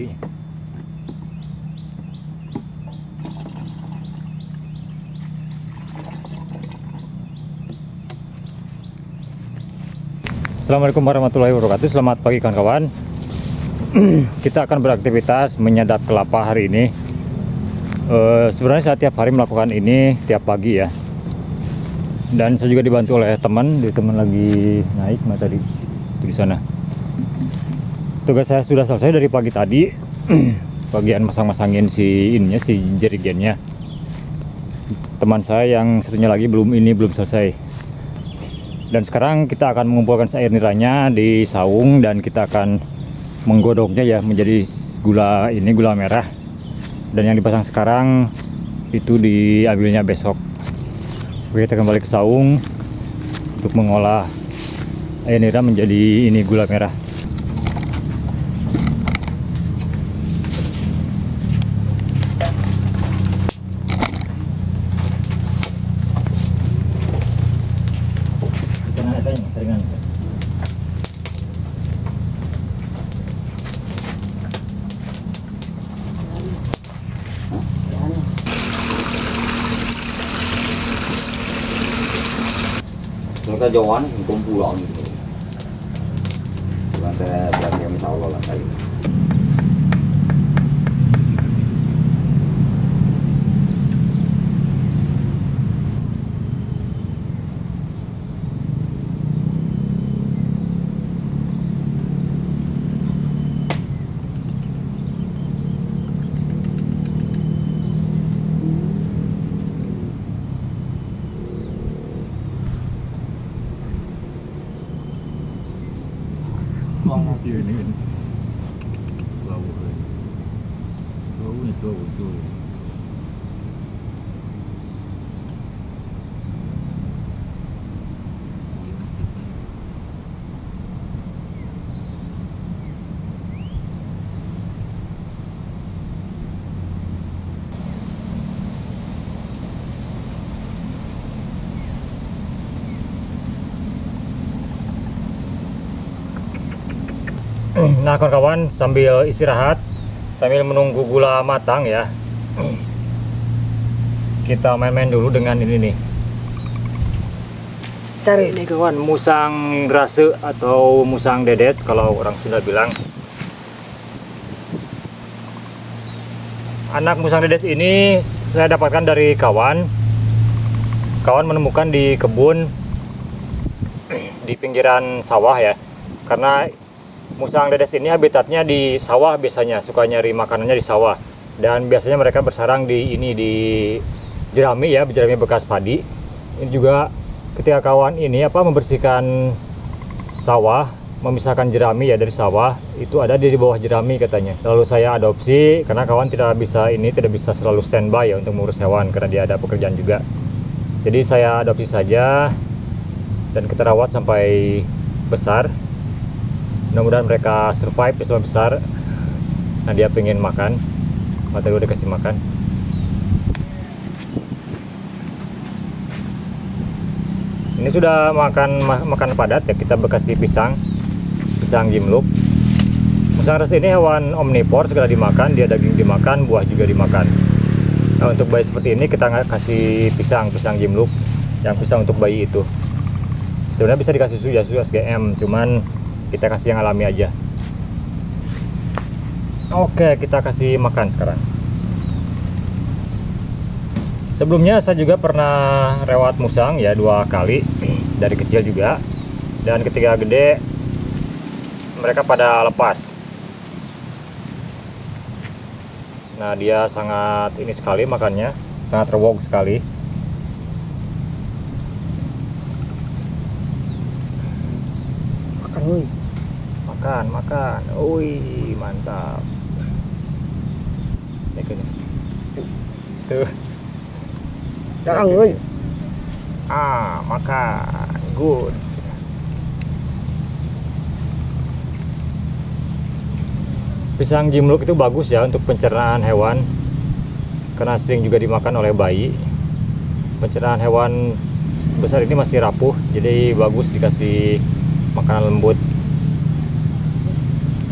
gedenya Assalamualaikum warahmatullahi wabarakatuh. Selamat pagi kawan-kawan. Kita akan beraktivitas menyadap kelapa hari ini. E, Sebenarnya saya tiap hari melakukan ini Tiap pagi ya. Dan saya juga dibantu oleh teman Teman lagi naik tadi di sana tugas saya sudah selesai dari pagi tadi. Bagian masang-masangin si ininya si jerigennya. Teman saya yang satunya lagi belum ini belum selesai. Dan sekarang kita akan mengumpulkan air niranya di saung dan kita akan menggodoknya ya menjadi gula ini gula merah. Dan yang dipasang sekarang itu diambilnya besok. Oke, kita kembali ke saung untuk mengolah air nira menjadi ini gula merah. kita jauhan, kumpul lah. Gitu. Bukan saya berarti kami tahu lah. Nah kawan-kawan sambil istirahat sambil menunggu gula matang ya kita main-main dulu dengan ini nih. Cari. Ini kawan musang grase atau musang dedes kalau orang Sunda bilang. Anak musang dedes ini saya dapatkan dari kawan. Kawan menemukan di kebun di pinggiran sawah ya karena Musang dedes ini habitatnya di sawah biasanya, suka nyari makanannya di sawah. Dan biasanya mereka bersarang di ini di jerami ya, jerami bekas padi. Ini juga ketika kawan ini apa membersihkan sawah, memisahkan jerami ya dari sawah, itu ada di, bawah jerami katanya. Lalu saya adopsi karena kawan tidak bisa ini tidak bisa selalu standby ya untuk mengurus hewan karena dia ada pekerjaan juga. Jadi saya adopsi saja dan kita rawat sampai besar mudah-mudahan mereka survive besar besar. Nah dia pengen makan. Mata gue udah kasih makan. Ini sudah makan makan padat ya. Kita bekasi pisang. Pisang jimluk Musaras ini hewan omnivor segala dimakan. Dia daging dimakan buah juga dimakan. Nah untuk bayi seperti ini kita nggak kasih pisang pisang jimluk yang pisang untuk bayi itu. Sebenarnya bisa dikasih susu ya susu SGM cuman kita kasih yang alami aja. Oke kita kasih makan sekarang. Sebelumnya saya juga pernah rewat musang ya dua kali dari kecil juga. Dan ketika gede mereka pada lepas. Nah dia sangat ini sekali makannya sangat terwog sekali. Makan woi makan makan. Wih mantap. Ini tuh jangan ah makan. Good. Pisang jimluk itu bagus ya untuk pencernaan hewan. Karena sering juga dimakan oleh bayi. Pencernaan hewan sebesar ini masih rapuh jadi bagus dikasih makanan lembut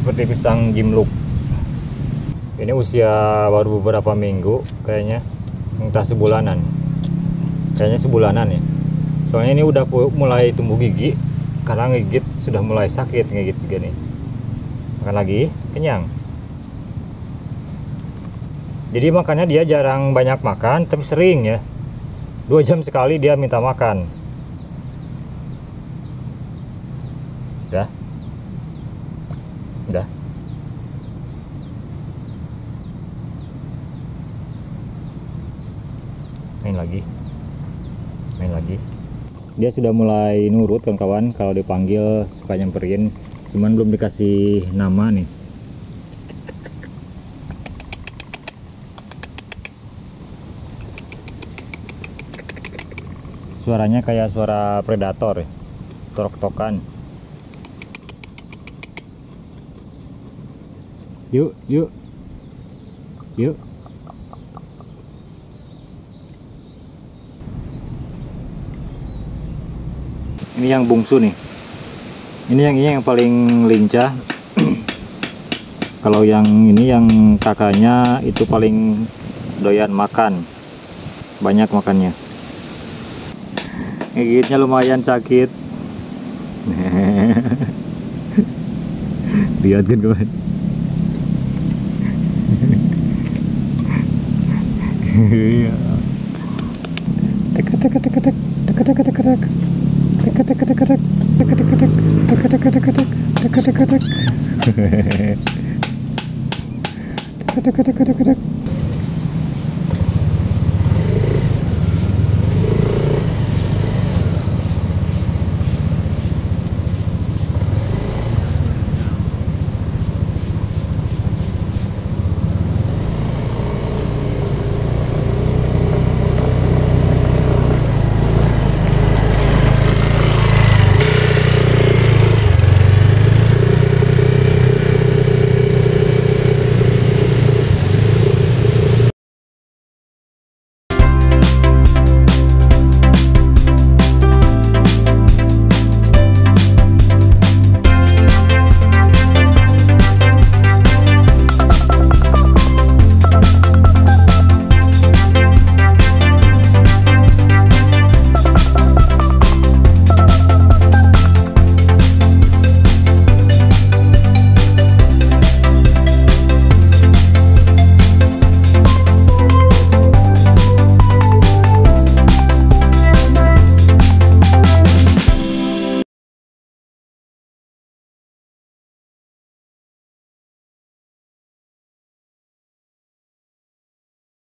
seperti pisang gimluk. Ini usia baru beberapa minggu kayaknya. Entah sebulanan. Kayaknya sebulanan ya. Soalnya ini udah mulai tumbuh gigi karena ngigit sudah mulai sakit ngigit juga nih. Makan lagi kenyang. Jadi makannya dia jarang banyak makan tapi sering ya. Dua jam sekali dia minta makan. Udah main lagi. Main lagi. Dia sudah mulai nurut kawan-kawan kalau dipanggil suka nyamperin. Cuman belum dikasih nama nih. Suaranya kayak suara predator ya. trok tokan yuk yuk. Yuk. ini yang bungsu nih. Ini yang ini yang paling lincah. Kalau yang ini yang kakaknya itu paling doyan makan. Banyak makannya. Gigitnya lumayan sakit. Lihat kan kawan tek tek tek tek tek tek tek. Tuk-tuk-tuk-tuk-tuk.